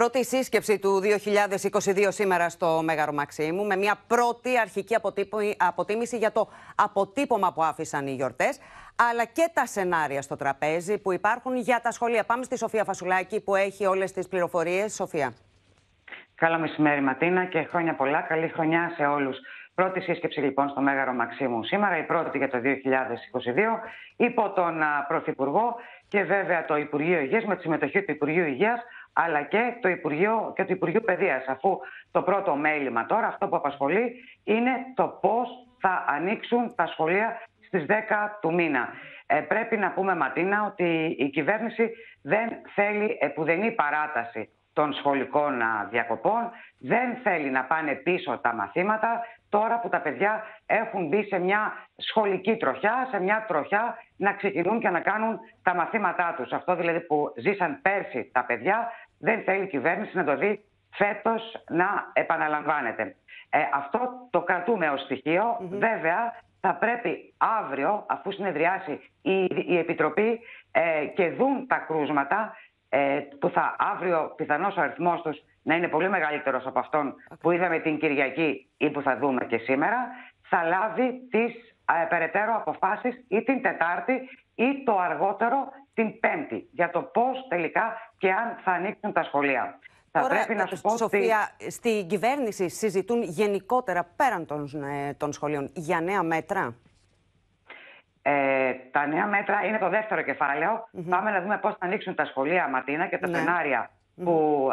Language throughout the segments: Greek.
Πρώτη σύσκεψη του 2022 σήμερα στο Μέγαρο Μαξίμου με μια πρώτη αρχική αποτίμηση για το αποτύπωμα που άφησαν οι γιορτές αλλά και τα σενάρια στο τραπέζι που υπάρχουν για τα σχολεία. Πάμε στη Σοφία Φασουλάκη που έχει όλες τις πληροφορίες. Σοφία. Καλό μεσημέρι Ματίνα και χρόνια πολλά. Καλή χρονιά σε όλους. Πρώτη σύσκεψη λοιπόν στο Μέγαρο Μαξίμου σήμερα, η πρώτη για το 2022, υπό τον Πρωθυπουργό και βέβαια το Υπουργείο Υγείας με τη συμμετοχή του Υπουργείου Υγείας αλλά και το Υπουργείο και του Υπουργείου Παιδείας αφού το πρώτο μέλημα τώρα αυτό που απασχολεί είναι το πώς θα ανοίξουν τα σχολεία στις 10 του μήνα. Ε, πρέπει να πούμε Ματίνα ότι η κυβέρνηση δεν θέλει επουδενή παράταση των σχολικών διακοπών, δεν θέλει να πάνε πίσω τα μαθήματα τώρα που τα παιδιά έχουν μπει σε μια σχολική τροχιά, σε μια τροχιά να ξεκινούν και να κάνουν τα μαθήματά τους. Αυτό δηλαδή που ζήσαν πέρσι τα παιδιά δεν θέλει η κυβέρνηση να το δει φέτος να επαναλαμβάνεται. Ε, αυτό το κρατούμε ως στοιχείο. Βέβαια θα πρέπει αύριο αφού συνεδριάσει η, η Επιτροπή ε, και δουν τα κρούσματα ε, που θα αύριο πιθανώς ο αριθμός τους να είναι πολύ μεγαλύτερος από αυτόν που είδαμε την Κυριακή ή που θα δούμε και σήμερα, θα λάβει τις ε, περαιτέρω αποφάσεις ή την Τετάρτη ή το αργότερο την Πέμπτη για το πώς τελικά και αν θα ανοίξουν τα σχολεία. Θα πρέπει να σου πω Σοφία, ότι... στην κυβέρνηση συζητούν γενικότερα πέραν των, ε, των σχολείων για νέα μέτρα; Ε, τα νέα μέτρα είναι το δεύτερο κεφάλαιο. Πάμε να δούμε πώς θα ανοίξουν τα σχολεία, Ματίνα, και τα ναι. σενάρια που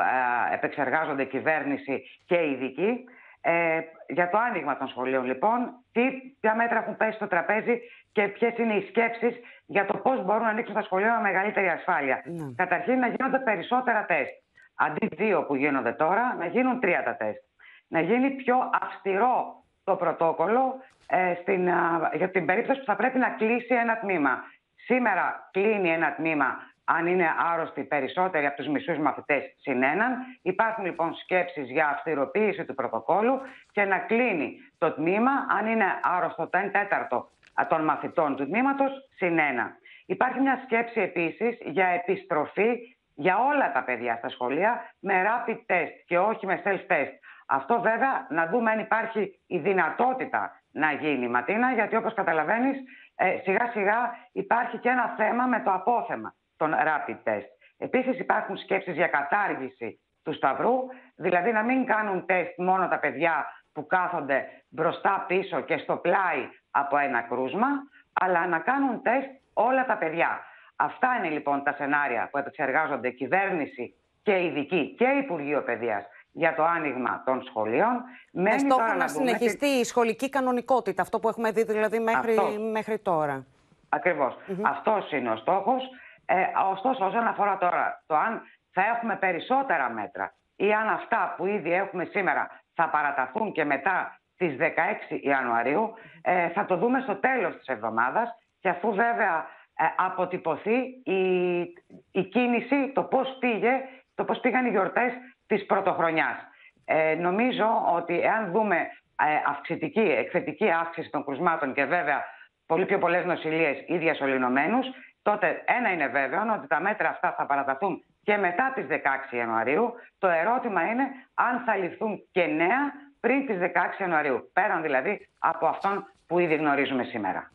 ε, επεξεργάζονται η κυβέρνηση και οι ειδικοί. Ε, για το άνοιγμα των σχολείων, λοιπόν, τι, ποια μέτρα έχουν πέσει στο τραπέζι και ποιες είναι οι σκέψεις για το πώς μπορούν να ανοίξουν τα σχολεία με μεγαλύτερη ασφάλεια. Ναι. Καταρχήν, να γίνονται περισσότερα τεστ. Αντί δύο που γίνονται τώρα, να γίνουν τρία τα τεστ. Να γίνει πιο αυστηρό το πρωτόκολλο ε, στην, για την περίπτωση που θα πρέπει να κλείσει ένα τμήμα. Σήμερα κλείνει ένα τμήμα αν είναι άρρωστοι περισσότεροι από τους μισούς μαθητές συν έναν. Υπάρχουν λοιπόν σκέψεις για αυστηροποίηση του πρωτοκόλλου και να κλείνει το τμήμα αν είναι άρρωστο το 1 τέταρτο των μαθητών του τμήματος συν ένα. Υπάρχει μια σκέψη επίσης για επιστροφή για όλα τα παιδιά στα σχολεία με rapid test και όχι με self-test. Αυτό βέβαια να δούμε αν υπάρχει η δυνατότητα να γίνει Ματίνα, γιατί όπως καταλαβαίνεις ε, σιγά σιγά υπάρχει και ένα θέμα με το απόθεμα των rapid test. Επίσης υπάρχουν σκέψεις για κατάργηση του σταυρού, δηλαδή να μην κάνουν τεστ μόνο τα παιδιά που κάθονται μπροστά πίσω και στο πλάι από ένα κρούσμα, αλλά να κάνουν τεστ όλα τα παιδιά. Αυτά είναι λοιπόν τα σενάρια που επεξεργάζονται κυβέρνηση και ειδικοί και Υπουργείο Παιδείας για το άνοιγμα των σχολείων. Με στόχο να, συνεχιστεί η σχολική κανονικότητα, αυτό που έχουμε δει δηλαδή μέχρι, μέχρι τώρα. Ακριβώς. Αυτός είναι ο στόχος. Ε, ωστόσο, όσον αφορά τώρα το αν θα έχουμε περισσότερα μέτρα ή αν αυτά που ήδη έχουμε σήμερα θα παραταθούν και μετά τις 16 Ιανουαρίου, ε, θα το δούμε στο τέλος της εβδομάδας και αφού βέβαια ε, αποτυπωθεί η, η κίνηση, το πώς πήγε, το πώς πήγαν οι γιορτές της πρωτοχρονιάς. Ε, νομίζω ότι εάν δούμε ε, αυξητική, εκθετική αύξηση των κρουσμάτων και βέβαια πολύ πιο πολλές νοσηλίες ή διασωληνωμένους, τότε ένα είναι βέβαιο ότι τα μέτρα αυτά θα παραταθούν και μετά τις 16 Ιανουαρίου. Το ερώτημα είναι αν θα ληφθούν και νέα πριν τις 16 Ιανουαρίου, πέραν δηλαδή από αυτόν που ήδη γνωρίζουμε σήμερα.